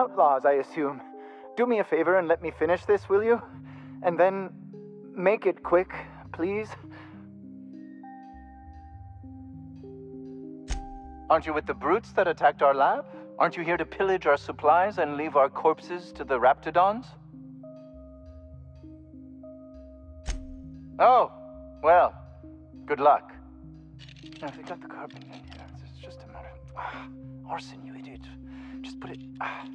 Outlaws, I assume. Do me a favor and let me finish this, will you? And then make it quick, please. Aren't you with the brutes that attacked our lab? Aren't you here to pillage our supplies and leave our corpses to the Raptidons? Oh, well, good luck. Now, if they got the carbon in here, it's just a matter of. Ah, Orson, you idiot. Just put it. Ah,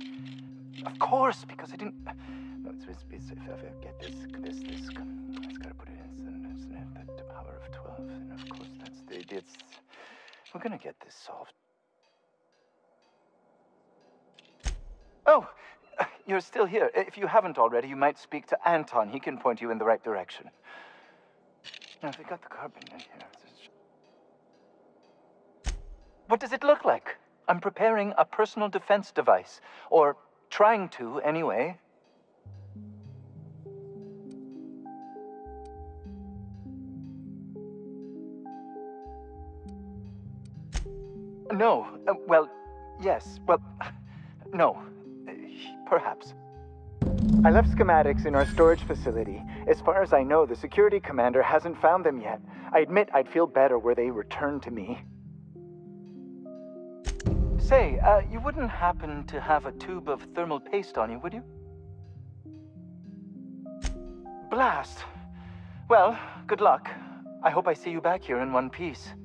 of course, because I didn't. No, it's, it's, it's if I get this, this, this. It's gotta put it in. It's, it's, the power of 12. And of course, that's the. It's. We're gonna get this solved. Oh, you're still here. If you haven't already, you might speak to Anton. He can point you in the right direction. Now, we got the carbon in here. What does it look like? I'm preparing a personal defense device. Or trying to, anyway. No. Uh, well, yes. Well, no. Perhaps. I left schematics in our storage facility. As far as I know, the security commander hasn't found them yet. I admit I'd feel better were they returned to me. Say, uh, you wouldn't happen to have a tube of thermal paste on you, would you? Blast. Well, good luck. I hope I see you back here in one piece.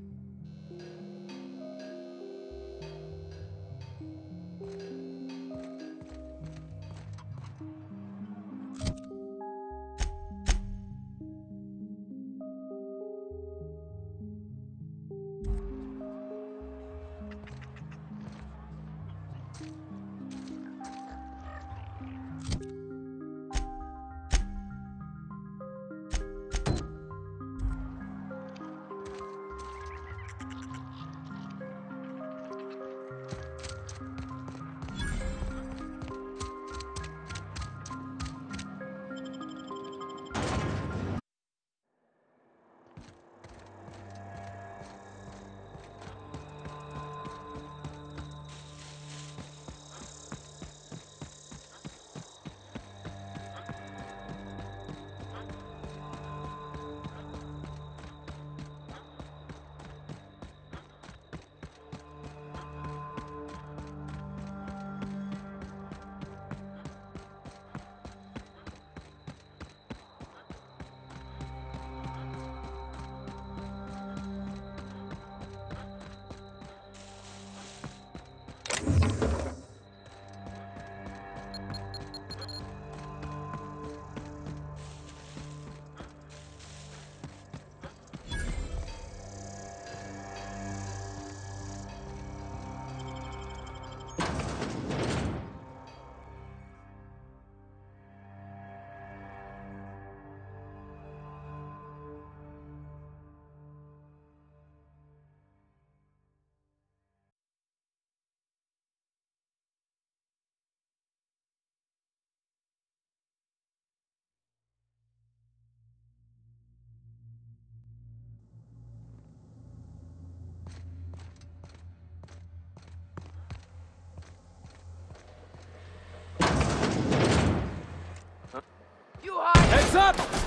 Heads up!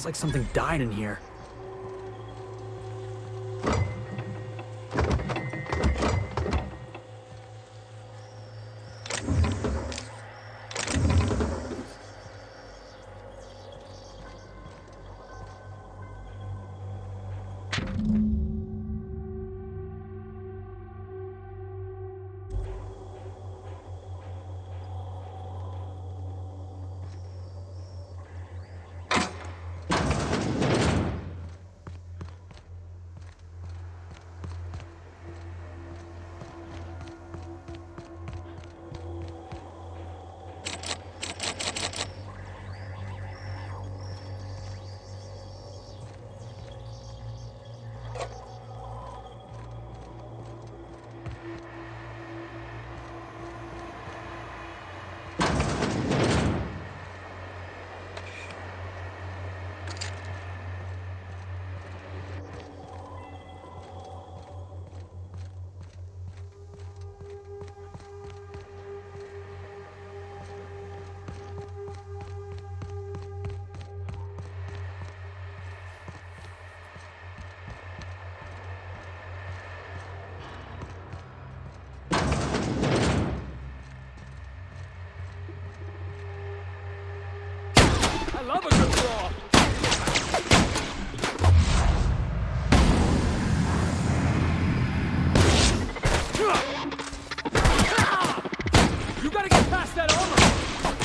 Smells like something died in here. over.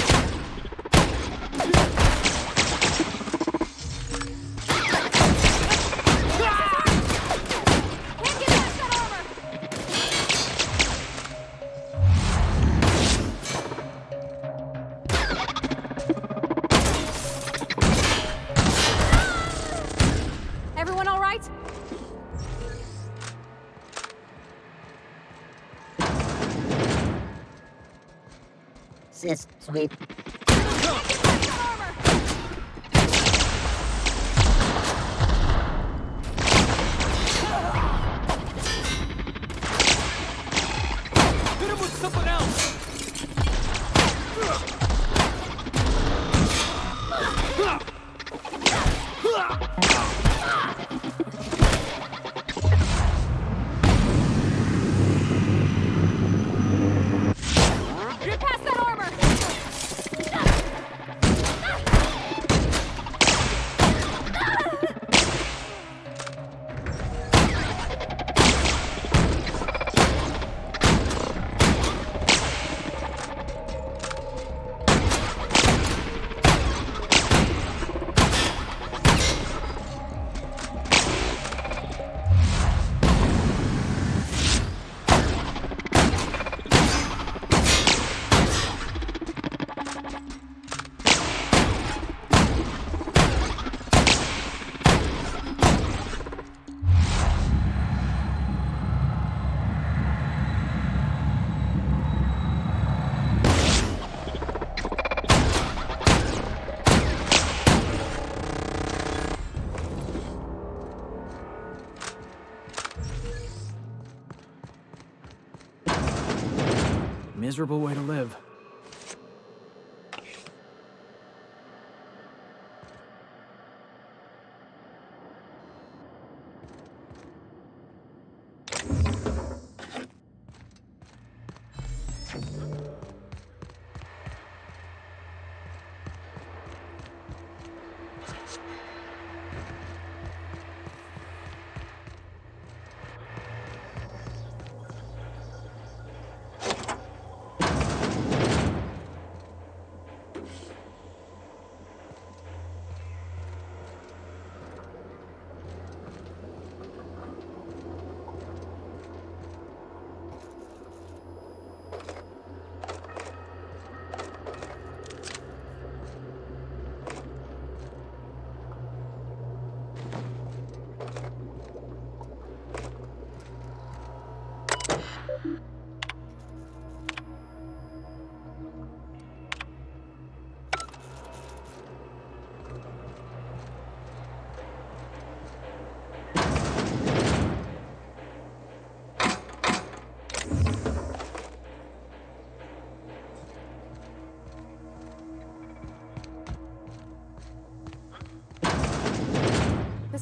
miserable way to live.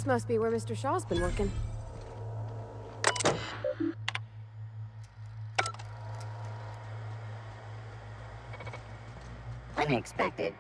This must be where Mr. Shaw's been working. Unexpected.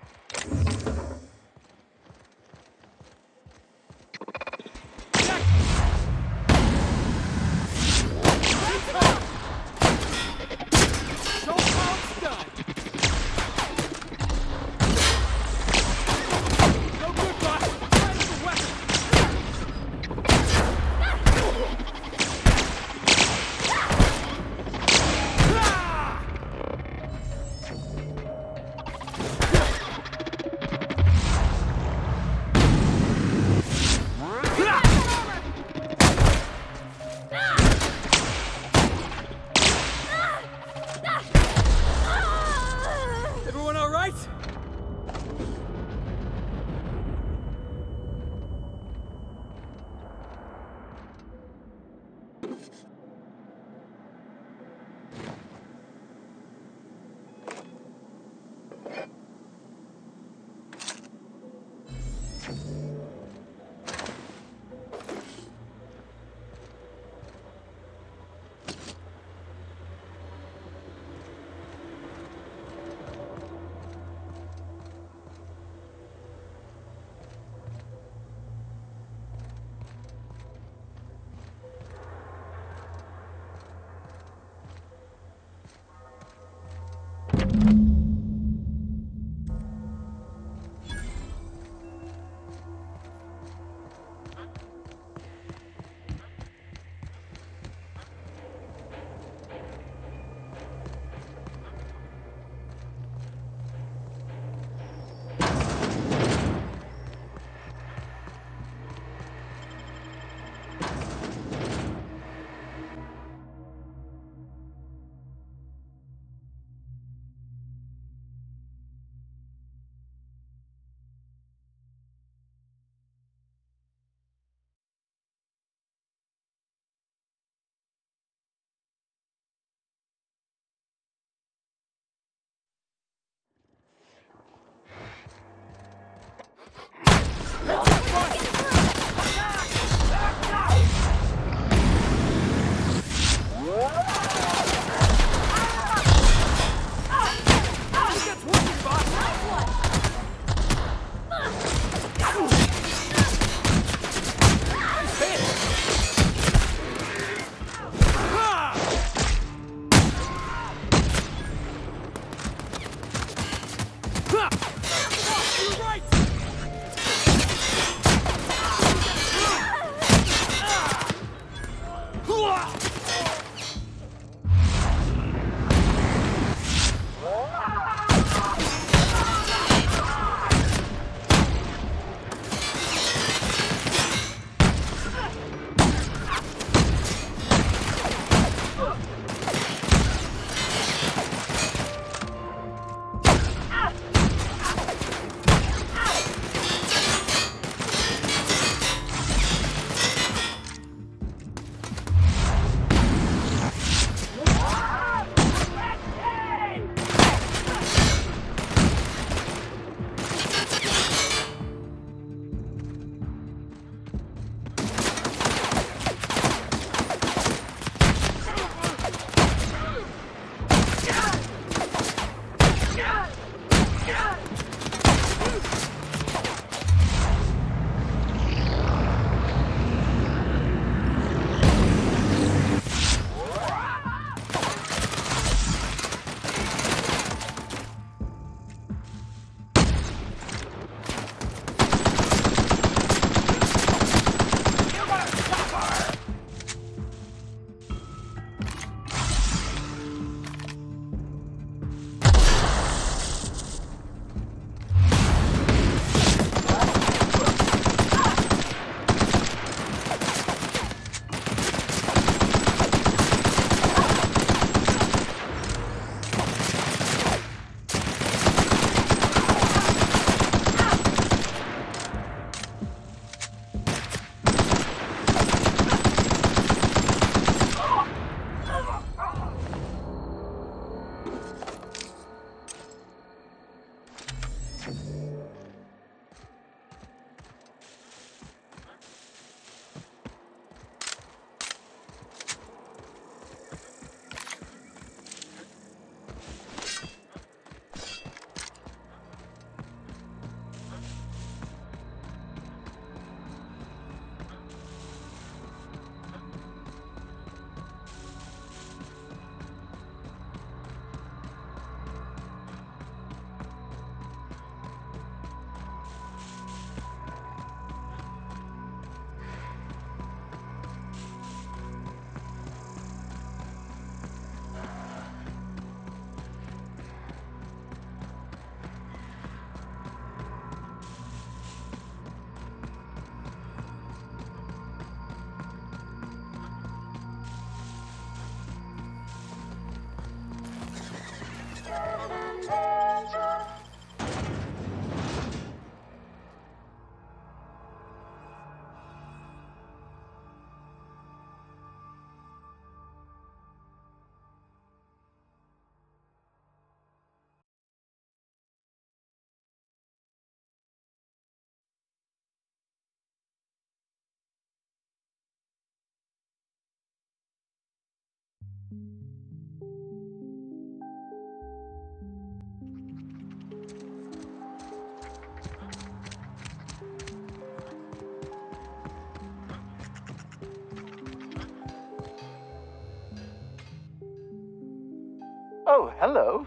Oh, hello.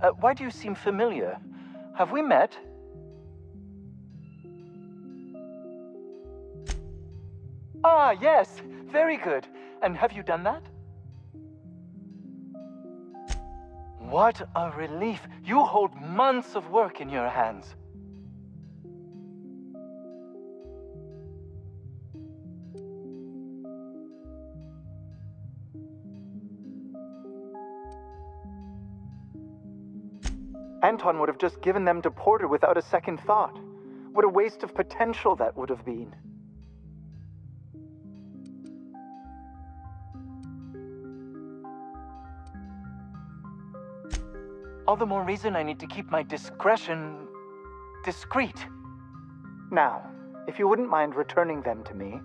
Uh, why do you seem familiar? Have we met? Ah, yes. Very good. And have you done that? What a relief. You hold months of work in your hands. Anton would have just given them to Porter without a second thought. What a waste of potential that would have been. All the more reason I need to keep my discretion discreet. Now, if you wouldn't mind returning them to me.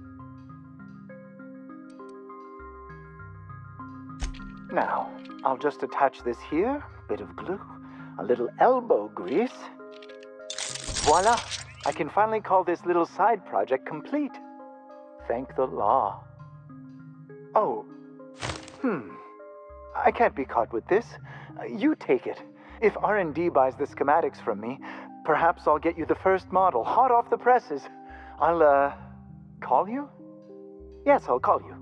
Now, I'll just attach this here, bit of glue, a little elbow grease. Voila! I can finally call this little side project complete. Thank the law. Oh, hmm. I can't be caught with this. Uh, You take it. If R&D buys the schematics from me, perhaps I'll get you the first model, hot off the presses. I'll, uh, call you? Yes, I'll call you.